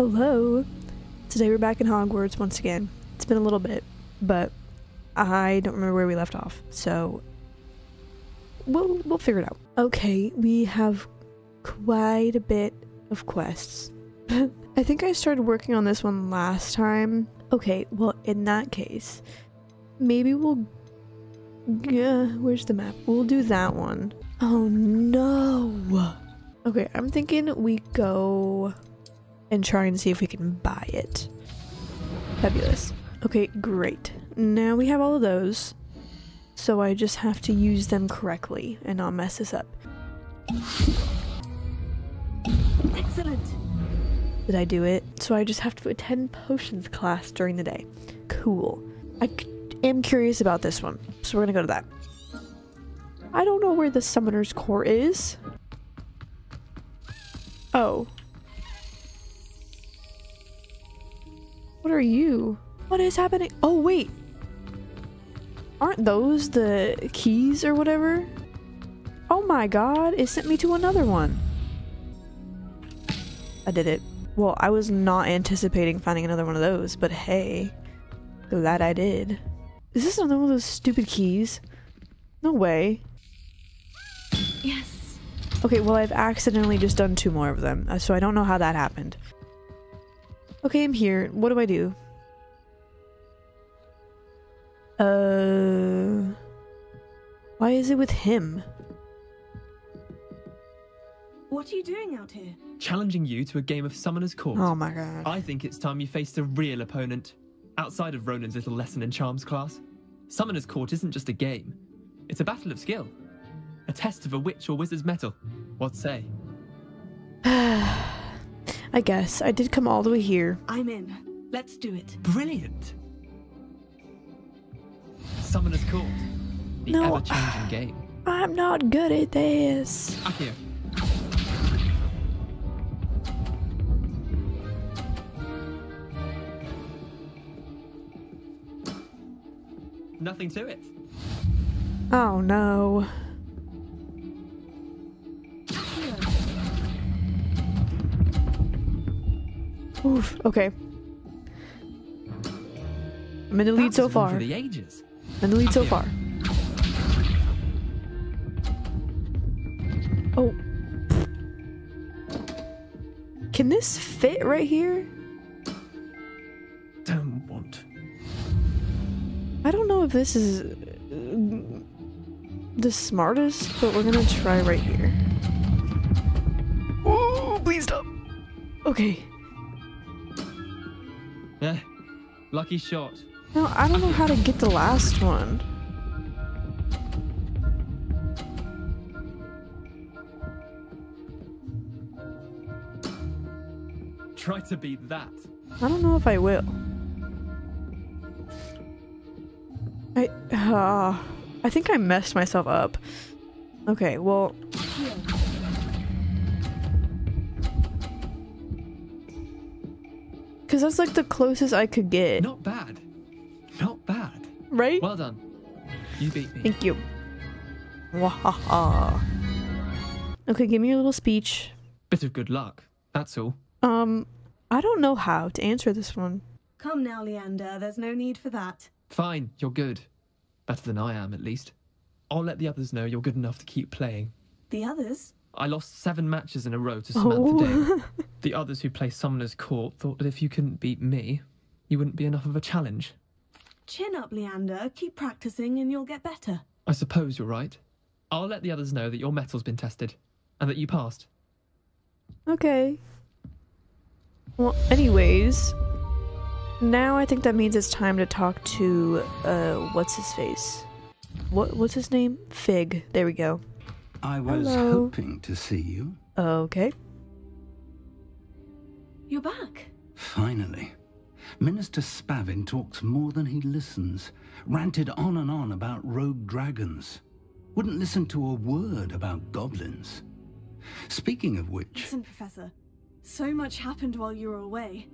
Hello. Today we're back in Hogwarts once again. It's been a little bit, but I don't remember where we left off. So we'll we'll figure it out. Okay, we have quite a bit of quests. I think I started working on this one last time. Okay, well in that case, maybe we'll yeah, where's the map? We'll do that one. Oh no. Okay, I'm thinking we go and try and see if we can buy it. Fabulous. Okay, great. Now we have all of those. So I just have to use them correctly and not mess this up. Excellent. Did I do it? So I just have to attend potions class during the day. Cool. I c- am curious about this one, so we're gonna go to that. I don't know where the Summoner's Court is. Oh. What are you? What is happening? Oh, wait. Aren't those the keys or whatever? Oh my god, it sent me to another one. I did it. Well, I was not anticipating finding another one of those, but hey, glad I did. Is this another one of those stupid keys? No way. Yes. Okay, well, I've accidentally just done two more of them, so I don't know how that happened. Okay, I'm here. What do I do? Uh. Why is it with him? What are you doing out here? challenging you to a game of Summoner's Court. Oh my god. I think it's time you faced a real opponent, outside of Ronen's little lesson in charms class. Summoner's Court isn't just a game, it's a battle of skill. A test of a witch or wizard's mettle. What say? I guess. I did come all the way here. I'm in. Let's do it. Brilliant! Summoner's Court. The No. ever-changing game. I'm not good at this. Akio. Nothing to it. Oh no. Oof. Okay. I'm in the lead so far. The ages. I'm in the lead so far. Oh. Can this fit right here? Don't want. I don't know if this is uh, the smartest, but we're gonna try right here. Oh, please stop. Okay. Eh, lucky shot. No, I don't know how to get the last one. Try to beat that. I don't know if I will. I uh, I think I messed myself up. Okay, well, cuz that's like the closest I could get, Not bad. Not bad. right? Well done. You beat me. Thank you. Wahaha. Okay, give me your little speech. Bit of good luck. That's all. Um, I don't know how to answer this one. Come now, Leander. There's no need for that. Fine, you're good. Better than I am, at least. I'll let the others know you're good enough to keep playing. The others? I lost seven matches in a row to Samantha Day. Oh. The others who play Summoner's Court thought that if you couldn't beat me, you wouldn't be enough of a challenge. Chin up, Leander. Keep practicing and you'll get better. I suppose you're right. I'll let the others know that your mettle's been tested and that you passed. Okay. Well, anyways, now I think that means it's time to talk to uh what's his face? What what's his name? Fig. There we go. I was Hello. hoping to see you. Okay. You're back. Finally. Minister Spavin talks more than he listens. Ranted on and on about rogue dragons. Wouldn't listen to a word about goblins. Speaking of which, Listen, Professor. So much happened while you were away.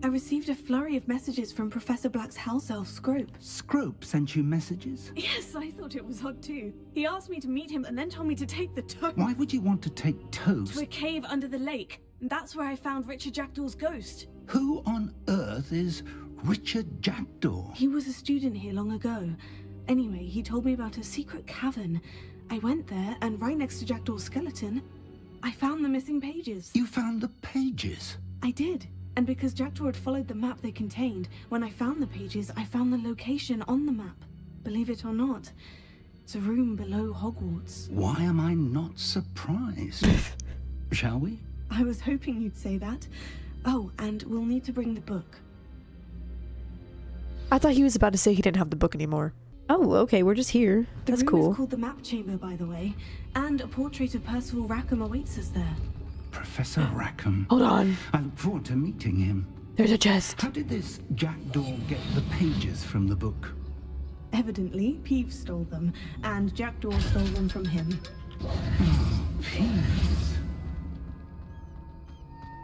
I received a flurry of messages from Professor Black's house elf, Scrope. Scrope sent you messages? Yes, I thought it was odd too. He asked me to meet him and then told me to take the toad Why would you want to take toast? to a cave under the lake. And that's where I found Richard Jackdaw's ghost. Who on earth is Richard Jackdaw? He was a student here long ago. Anyway, he told me about a secret cavern. I went there, and right next to Jackdaw's skeleton, I found the missing pages. You found the pages? I did. And because Jackdaw had followed the map they contained, when I found the pages, I found the location on the map. Believe it or not, it's a room below Hogwarts. Why am I not surprised? Shall we? I was hoping you'd say that. Oh, and we'll need to bring the book. I thought he was about to say he didn't have the book anymore. Oh, okay, we're just here. That's The That's room cool. is called the Map Chamber, by the way, and a portrait of Percival Rackham awaits us there. Professor Rackham. Hold on. I look forward to meeting him. There's a chest. How did this Jackdaw get the pages from the book? Evidently, Peeves stole them, and Jackdaw stole them from him. Oh, Peeves.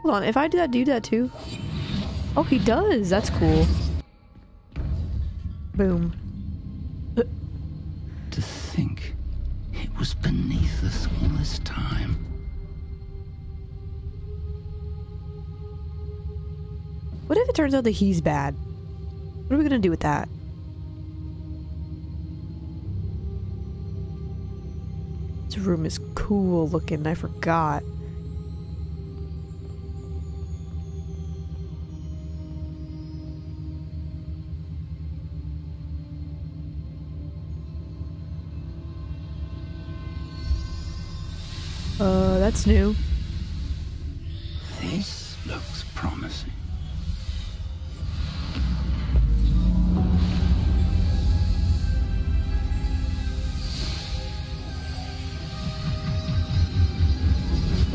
Hold on, if I do that, do that too. Oh, he does. That's cool. Boom. To think it was beneath us all this time. What if it turns out that he's bad? What are we gonna do with that? This room is cool looking. I forgot. Uh, that's new. This looks promising.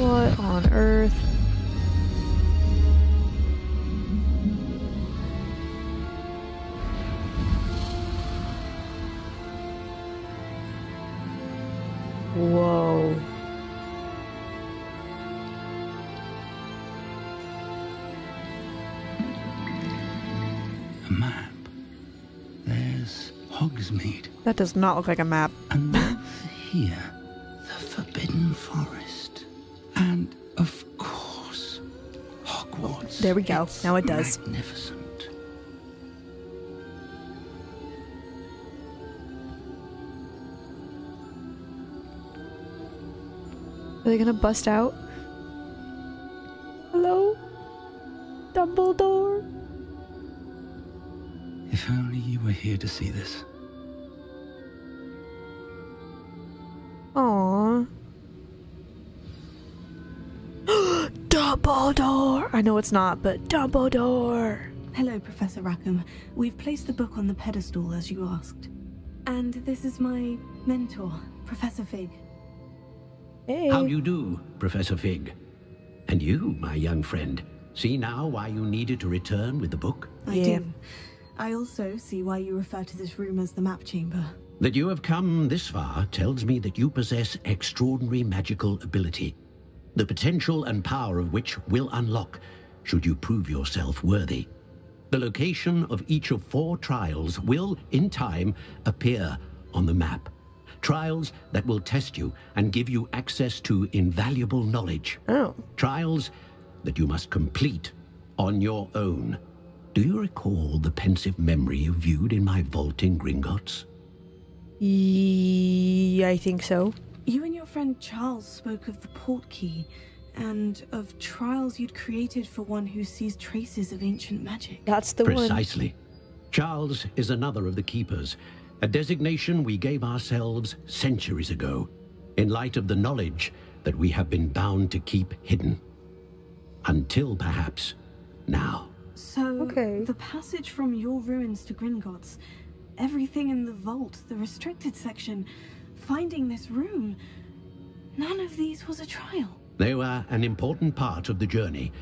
What on earth? Whoa. A map. There's Hogsmeade. That does not look like a map. There we go. It's Now it does. Magnificent. Are they gonna bust out? Hello? Dumbledore? If only you were here to see this. I know it's not, but Dumbledore! Hello, Professor Rackham. We've placed the book on the pedestal as you asked. And this is my mentor, Professor Fig. Hey. How do you do, Professor Fig? And you, my young friend, see now why you needed to return with the book? I Yeah. do. I also see why you refer to this room as the map chamber. That you have come this far tells me that you possess extraordinary magical ability, the potential and power of which will unlock should you prove yourself worthy. The location of each of four trials will, in time, appear on the map. Trials that will test you and give you access to invaluable knowledge. Oh. Trials that you must complete on your own. Do you recall the Pensieve memory you viewed in my vault in Gringotts? Yeah, I think so. You and your friend Charles spoke of the Portkey and of trials you'd created for one who sees traces of ancient magic. That's the one. Precisely. Charles is another of the keepers, a designation we gave ourselves centuries ago, in light of the knowledge that we have been bound to keep hidden. Until perhaps now. So, Okay. the passage from your ruins to Gringotts, everything in the vault, the restricted section, finding this room, none of these was a trial. They were an important part of the journey,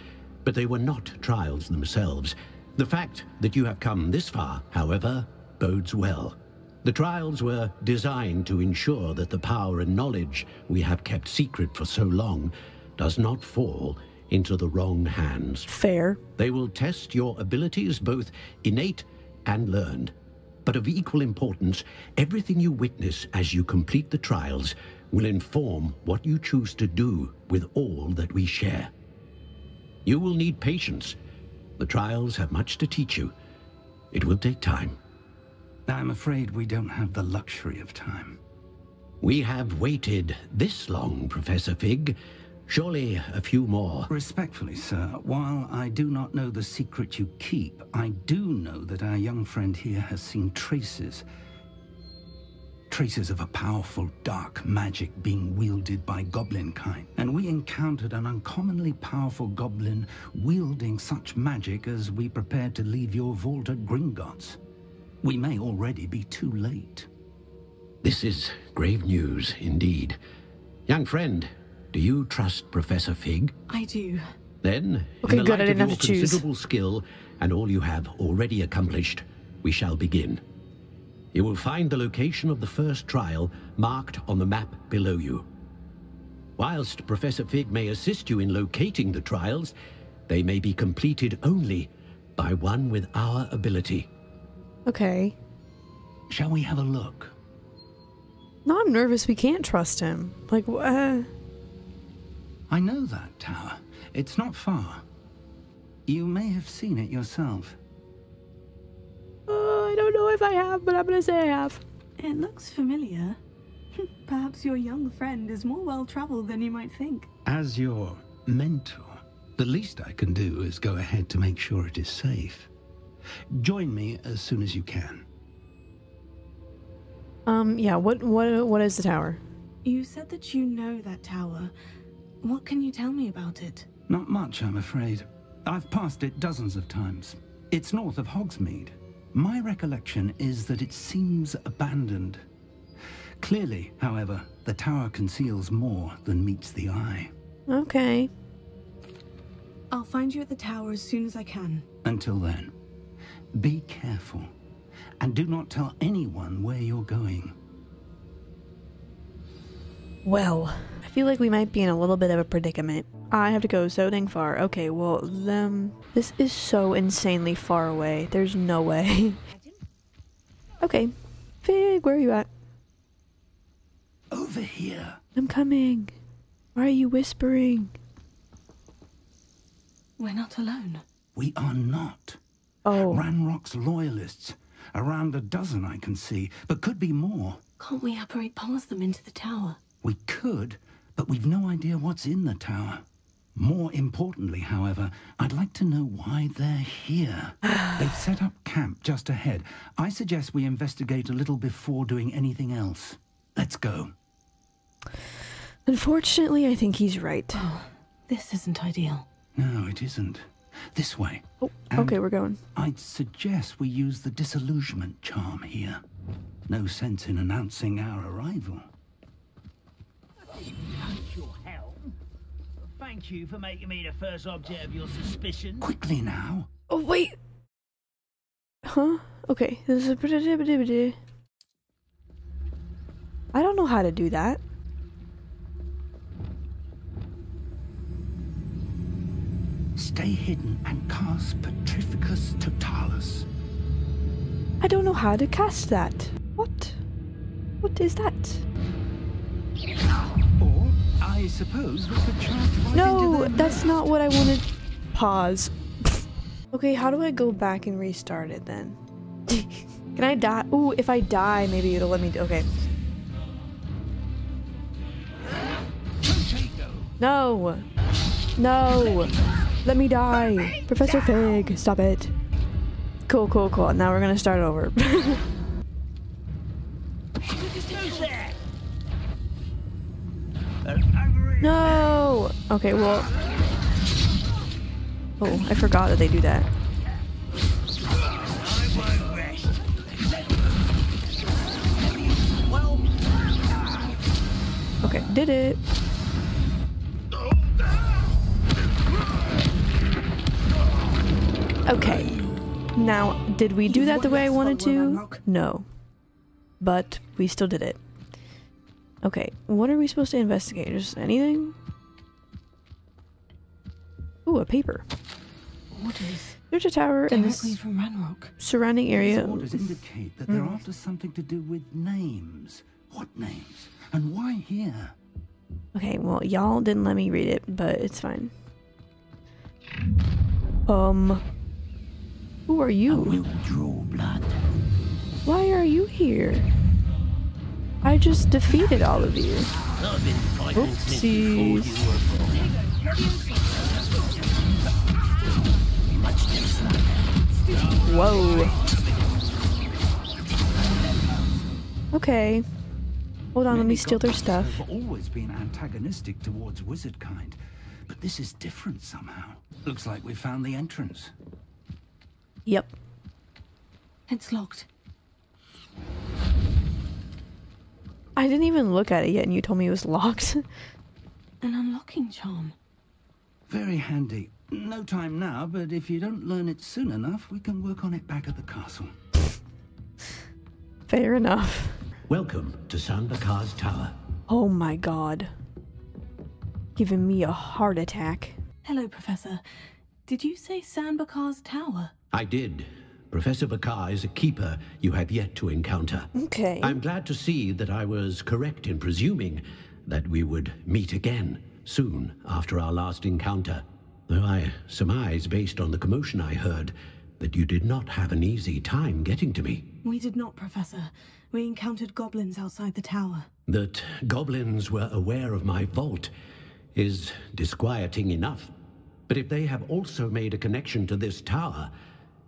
but they were not trials themselves. The fact that you have come this far, however, bodes well. The trials were designed to ensure that the power and knowledge we have kept secret for so long does not fall into the wrong hands. Fair. They will test your abilities, both innate and learned. But of equal importance, everything you witness as you complete the trials will inform what you choose to do with all that we share. You will need patience. The trials have much to teach you. It will take time. I'm afraid we don't have the luxury of time. We have waited this long, Professor Fig. Surely a few more. Respectfully, sir, while I do not know the secret you keep, I do know that our young friend here has seen traces. Traces of a powerful dark magic being wielded by goblin kind. And we encountered an uncommonly powerful goblin wielding such magic as we prepared to leave your vault at Gringotts. We may already be too late. This is grave news indeed. Young friend, do you trust Professor Fig? I do. Then, Okay, in the good, light of your considerable skill and all you have already accomplished, we shall begin. You will find the location of the first trial marked on the map below you. Whilst Professor Fig may assist you in locating the trials, they may be completed only by one with our ability. Okay. Shall we have a look? No, I'm nervous. We can't trust him. Like, uh, I know that tower. It's not far. You may have seen it yourself. uh, I don't know if I have, but I'm gonna say I have. It looks familiar. Perhaps your young friend is more well traveled than you might think. As your mentor, the least I can do is go ahead to make sure it is safe. Join me as soon as you can. Um, yeah. What, what, what is the tower? You said that you know that tower. What can you tell me about it? Not much, I'm afraid. I've passed it dozens of times. It's north of Hogsmeade. My recollection is that it seems abandoned. Clearly, however, the tower conceals more than meets the eye. Okay. I'll find you at the tower as soon as I can. Until then, be careful. And do not tell anyone where you're going. Well, I feel like we might be in a little bit of a predicament. I have to go so dang far. Okay, well, them. This is so insanely far away. There's no way. okay. Fig, where are you at? Over here. I'm coming. Why are you whispering? We're not alone. We are not. Oh, Ranrock's loyalists. Around a dozen I can see, but could be more. Can't we Apparate past them into the tower? We could, but we've no idea what's in the tower. More importantly, however, I'd like to know why they're here. They've set up camp just ahead. I suggest we investigate a little before doing anything else. Let's go. unfortunately, I think he's right. Oh, this isn't ideal. No, it isn't. This way. Oh, And okay, we're going. I'd suggest we use the disillusionment charm here. No sense in announcing our arrival. Your helm. Thank you for making me the first object of your suspicion. Quickly now. Oh, wait. Huh? Okay. This is a. I don't know how to do that. Stay hidden and cast Petrificus Totalis. I don't know how to cast that. What? What is that? I suppose charge No, that's not what I wanted. Pause. okay, how do I go back and restart it then? Can I die? Ooh, if I die, maybe it'll let me. Do- okay. No. No. Let me die. Professor Fig, stop it. Cool, cool, cool. Now we're gonna start over. Who's there? Uh, over here. No. Okay, well. Oh, I forgot that they do that. Okay, did it. Okay. Now, did we do that the way I wanted to? No. But we still did it. Okay, what are we supposed to investigate? Just anything? Ooh, a paper. Orders. There's a tower in Directly this from Ranrock. surrounding These area. orders indicate that they're after something to do with names. What names? And why here? Okay, well, y'all didn't let me read it, but it's fine. Um. Who are I you? will draw blood. Why are you here? I just defeated all of you. I've been fighting since before Oopsies. you were born. Much different. Whoa. Okay. Hold on, let me Many steal their goblins stuff. have always been antagonistic towards wizard kind, but this is different somehow. Looks like we found the entrance. Yep. It's locked. I didn't even look at it yet, and you told me it was locked. An unlocking charm. Very handy. No time now, but if you don't learn it soon enough, we can work on it back at the castle. Fair enough. Welcome to San Bakar's Tower. Oh my god. Giving me a heart attack. Hello, Professor. Did you say San Bakar's tower? I did. Professor Bakar is a keeper you have yet to encounter. Okay. I'm glad to see that I was correct in presuming that we would meet again soon after our last encounter. Though I surmise, based on the commotion I heard, that you did not have an easy time getting to me. We did not, Professor. We encountered goblins outside the tower. That goblins were aware of my vault is disquieting enough. But if they have also made a connection to this tower,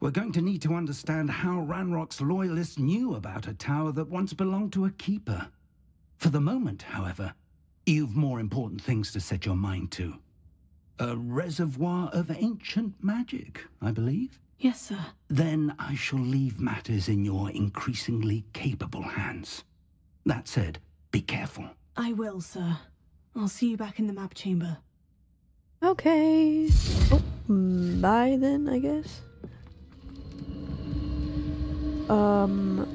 We're going to need to understand how Ranrock's loyalists knew about a tower that once belonged to a keeper. For the moment, however, you've more important things to set your mind to. A reservoir of ancient magic, I believe. Yes, sir. Then I shall leave matters in your increasingly capable hands. That said, be careful. I will, sir. I'll see you back in the map chamber. Okay. Oh, mm, bye then, I guess. Um.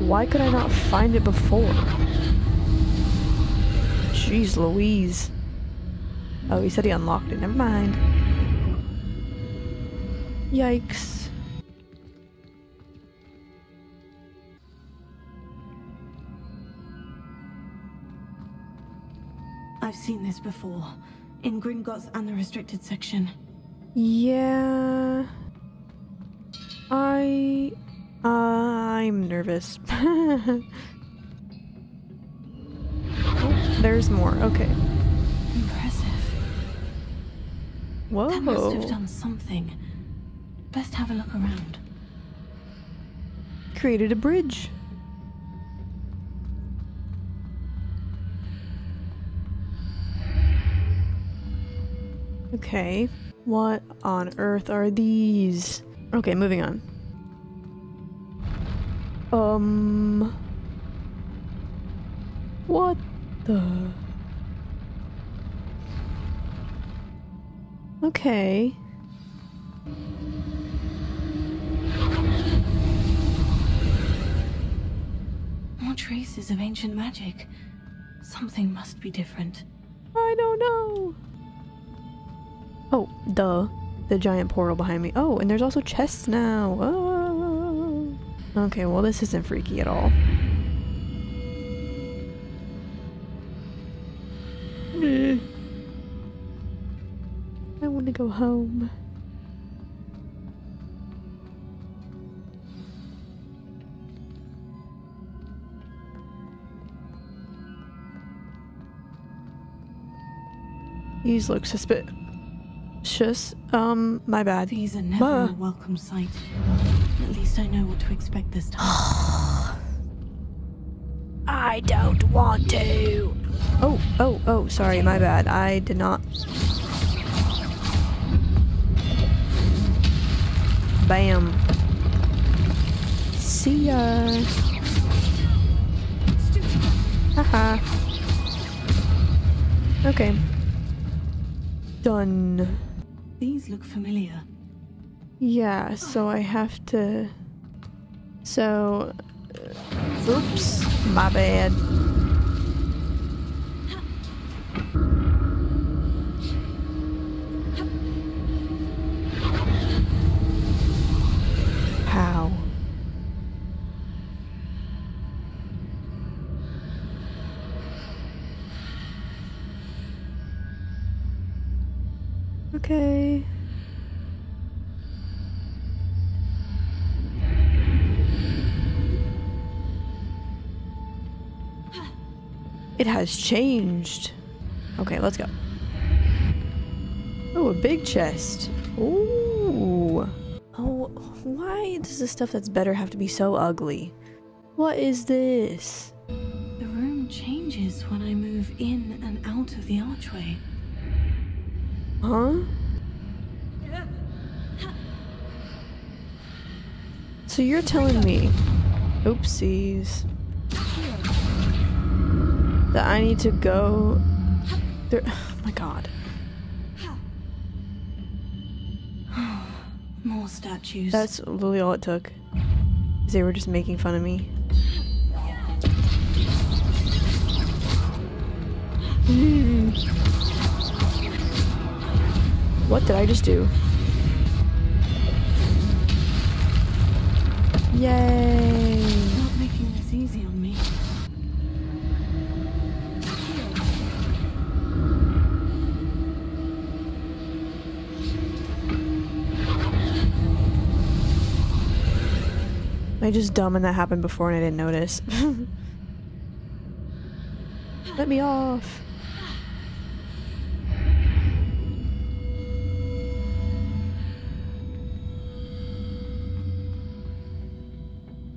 Why could I not find it before? Jeez Louise. Oh, he said he unlocked it. Never mind. Yikes. I've seen this before. In Gringotts and the restricted section. Yeah. I. Uh, I'm nervous. oh, there's more. Okay. Impressive. Whoa. That must have done something. Best have a look around. Created a bridge. Okay. What on earth are these? Okay, moving on. Um. What the? Okay. More traces of ancient magic. Something must be different. I don't know. Oh, duh. The giant portal behind me. Oh, and there's also chests now. Oh. Okay, well, this isn't freaky at all. I want to go home. These look suspicious. Um, my bad. These are never Bah. a welcome sight. At least I know what to expect this time. I don't want to. Oh, oh, oh, sorry, my bad. I did not. Bam. See ya. Haha. Okay. Done. These look familiar. Yeah, so I have to. So. Oops, my bad. It has changed. Okay, let's go. Oh, a big chest. Ooh. Oh, why does the stuff that's better have to be so ugly? What is this? The room changes when I move in and out of the archway. Huh? So you're telling me, oopsies, that I need to go there? Oh my god. More statues. That's literally all it took. They were just making fun of me. Hmm. What did I just do? Yay! I just dumb and that happened before and I didn't notice? Let me off.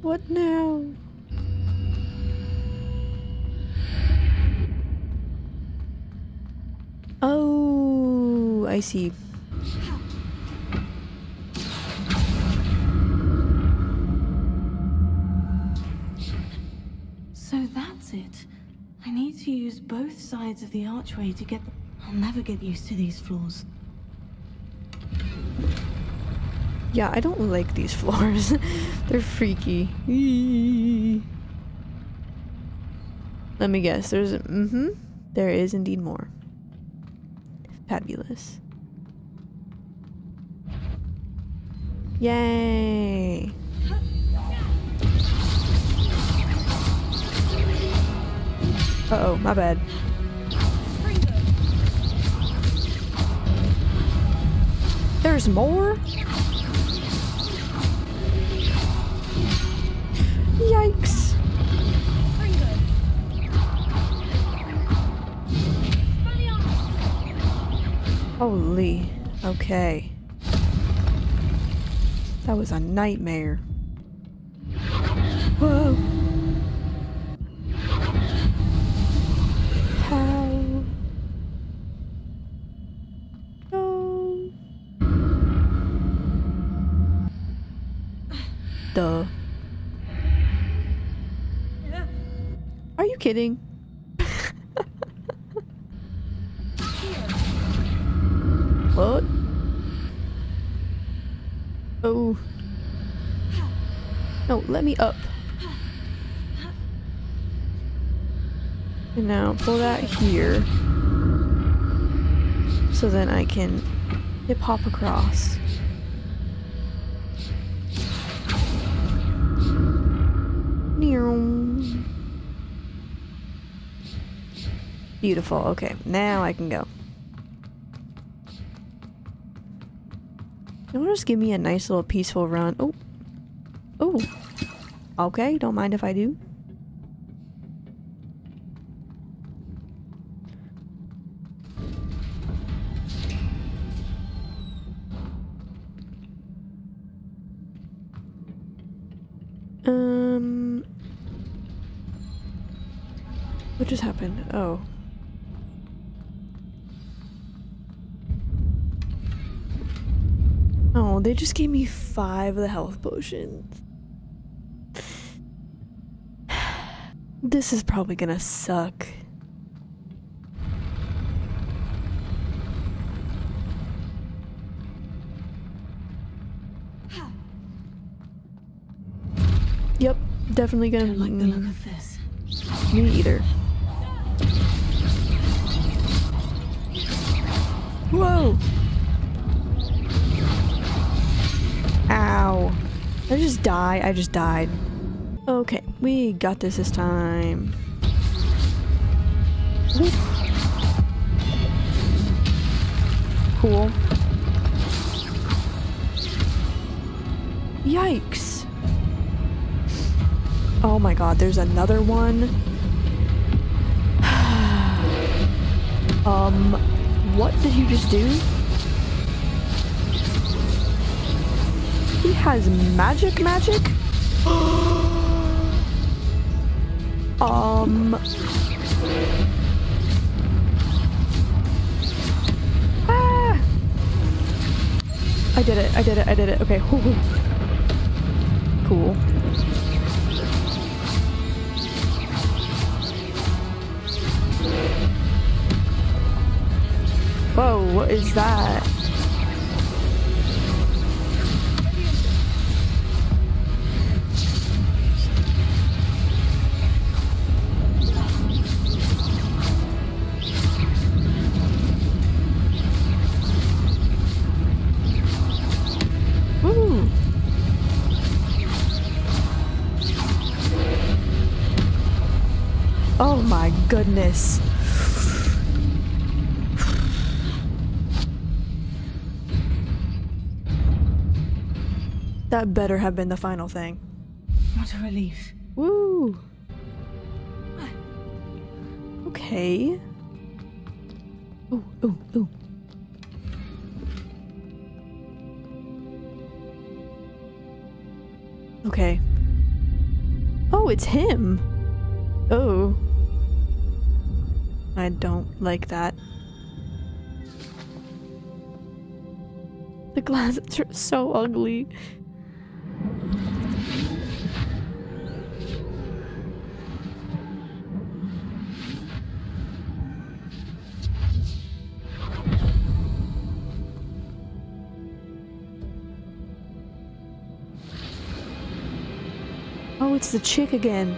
What now? Oh, I see. Use both sides of the archway to get. I'll never get used to these floors. Yeah, I don't like these floors. They're freaky. Let me guess. There's mm-hmm. There is indeed more. Fabulous. Yay. Uh-oh, my bad. There's more? Yikes. Holy. Okay. That was a nightmare. Whoa. Kidding? what? Oh. No, let me up. And now pull that here. So then I can hip hop across. Neom. Beautiful. Okay, now I can go. To just give me a nice little peaceful run? Oh. Oh. Okay, don't mind if I do. Um. What just happened? Oh. they just gave me five of the health potions. This is probably gonna suck. Yep, definitely gonna like the look of this. Me either. Whoa! I just die. I just died. Okay, we got this this time. Cool. Yikes. Oh my god, there's another one. um, what did he just do? He has magic magic? um. Ah! I did it, I did it, I did it. Okay. Cool. Whoa, what is that? Goodness. That better have been the final thing. What a relief. Woo! Okay. Ooh, ooh, ooh. Okay. Oh, it's him! Oh. I don't like that. The glasses are so ugly. Oh, it's the chick again.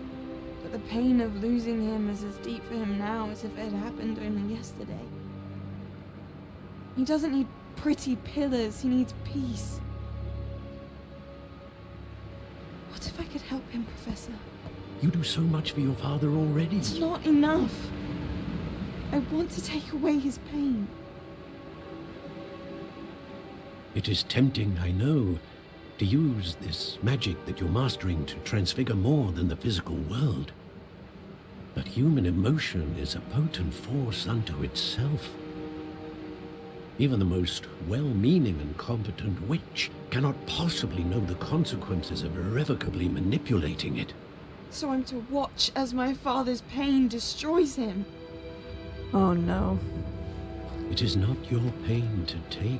But the pain of losing him is as deep for him now as if it had happened only yesterday. He doesn't need pretty pillars, he needs peace. What if I could help him, Professor? You do so much for your father already. It's not enough. I want to take away his pain. It is tempting, I know, to use this magic that you're mastering to transfigure more than the physical world. But human emotion is a potent force unto itself. Even the most well-meaning and competent witch cannot possibly know the consequences of irrevocably manipulating it. So I'm to watch as my father's pain destroys him. Oh no. It is not your pain to take.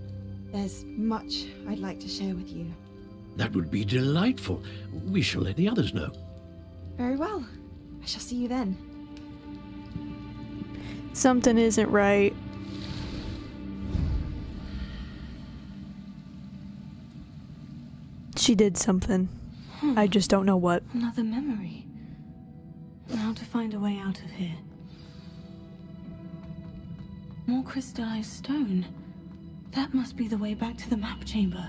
There's much I'd like to share with you. That would be delightful. We shall let the others know. Very well. I shall see you then. Something isn't right. She did something. Hmm. I just don't know what. Another memory. Now to find a way out of here. More crystallized stone. That must be the way back to the map chamber.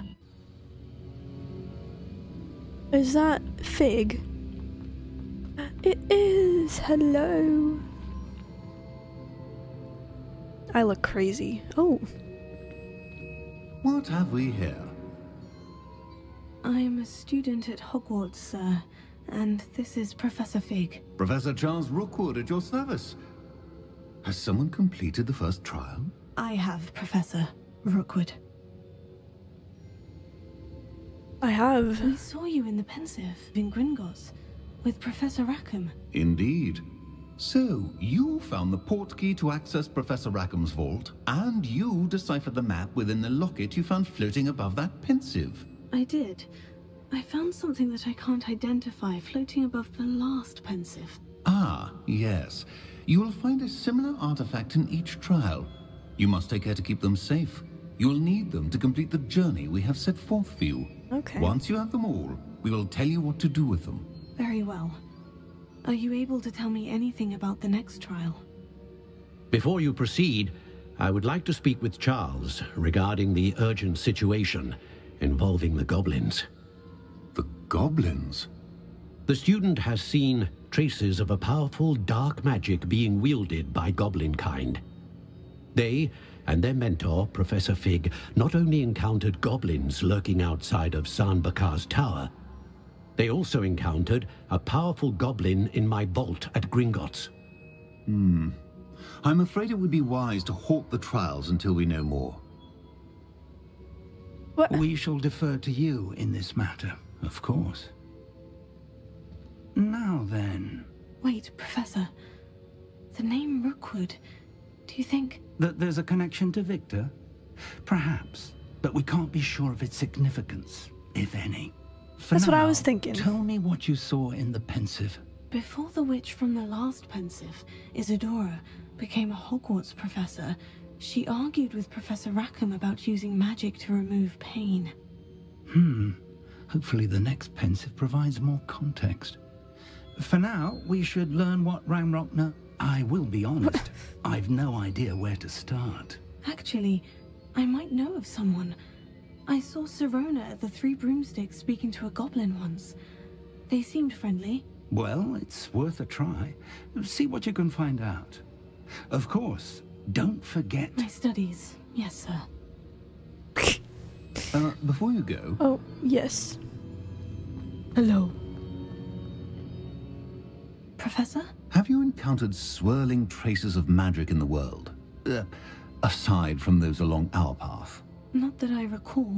Is that Fig? It is. Hello. I look crazy. Oh, What have we here? I am a student at Hogwarts, sir, and this is Professor Fig. Professor Charles Rookwood at your service. Has someone completed the first trial? I have, Professor Rookwood. I have. We saw you in the Pensieve in Gringotts with Professor Rackham. Indeed. So, you found the portkey to access Professor Rackham's vault, and you deciphered the map within the locket you found floating above that Pensieve. I did. I found something that I can't identify floating above the last Pensieve. Ah, yes. You will find a similar artifact in each trial. You must take care to keep them safe. You will need them to complete the journey we have set forth for you. Okay. Once you have them all, we will tell you what to do with them. Very well. Are you able to tell me anything about the next trial? Before you proceed, I would like to speak with Charles regarding the urgent situation involving the goblins. The goblins? The student has seen traces of a powerful dark magic being wielded by goblin kind. They and their mentor, Professor Fig, not only encountered goblins lurking outside of San Bakar's tower, they also encountered a powerful goblin in my vault at Gringotts. Hmm. I'm afraid it would be wise to halt the trials until we know more. What? We shall defer to you in this matter, of course. Now then, Wait, Professor. The name Rookwood. Do you think. that there's a connection to Victor? Perhaps, but we can't be sure of its significance, if any. For That's what I was thinking. Tell me what you saw in the Pensieve. Before the witch from the last Pensieve, Isidora, became a Hogwarts professor, she argued with Professor Rackham about using magic to remove pain. Hmm. Hopefully the next Pensieve provides more context. For now, we should learn what Ramrockner... I will be honest, I've no idea where to start. Actually, I might know of someone. I saw Sirona at the Three Broomsticks speaking to a goblin once. They seemed friendly. Well, it's worth a try. See what you can find out. Of course, don't forget... My studies. Yes, sir. Uh, before you go, Oh, yes. Hello. Professor? have you encountered swirling traces of magic in the world? Uh, aside from those along our path? Not that I recall.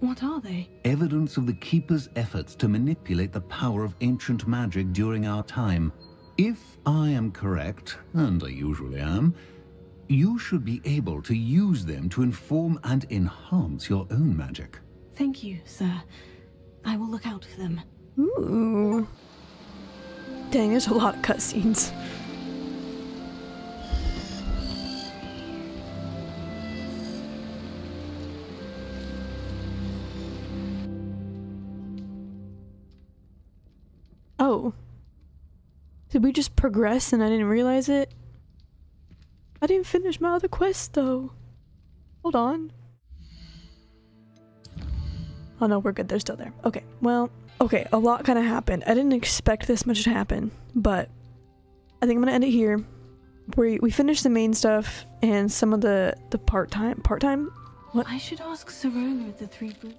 What are they? Evidence of the Keeper's efforts to manipulate the power of ancient magic during our time. If I am correct, and I usually am, you should be able to use them to inform and enhance your own magic. Thank you, sir. I will look out for them. Ooh. Dang, there's a lot of cutscenes. Oh. Did we just progress and I didn't realize it? I didn't finish my other quest though. Hold on. Oh no, we're good. They're still there. Okay, well, okay, a lot kind of happened. I didn't expect this much to happen, but I think I'm gonna end it here. We we finished the main stuff and some of the the part time part time. What? I should ask Sirona at the Three Broom.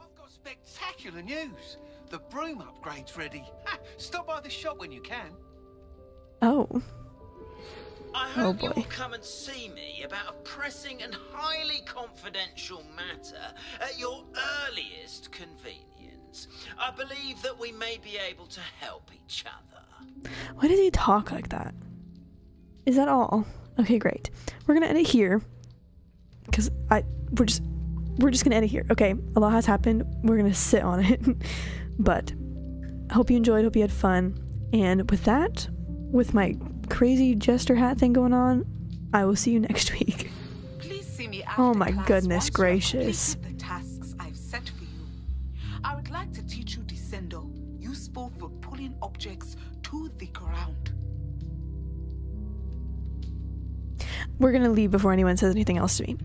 I've got spectacular news. The broom upgrade's ready. Ha, Stop by the shop when you can. Oh, I Oh, hope you'll come and see me about a pressing and highly confidential matter at your earliest convenience. I believe that we may be able to help each other. why does he talk like that? Is that all? Okay, great. We're gonna end it here because I we're just we're just gonna end it here. Okay, a lot has happened. We're gonna sit on it, but I hope you enjoyed. Hope you had fun. And with that, with my crazy jester hat thing going on. I will see you next week. Please see me Oh my class goodness once gracious. Like to teach you Descendo, useful for pulling objects to the ground. We're gonna leave before anyone says anything else to me.